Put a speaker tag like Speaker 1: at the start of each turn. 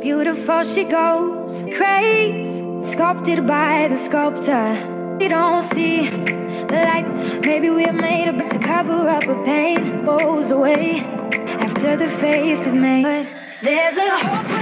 Speaker 1: Beautiful she goes, crazy, sculpted by the sculptor. You don't see the light. Maybe we're made up to cover up a pain goes away after the face is made. But There's a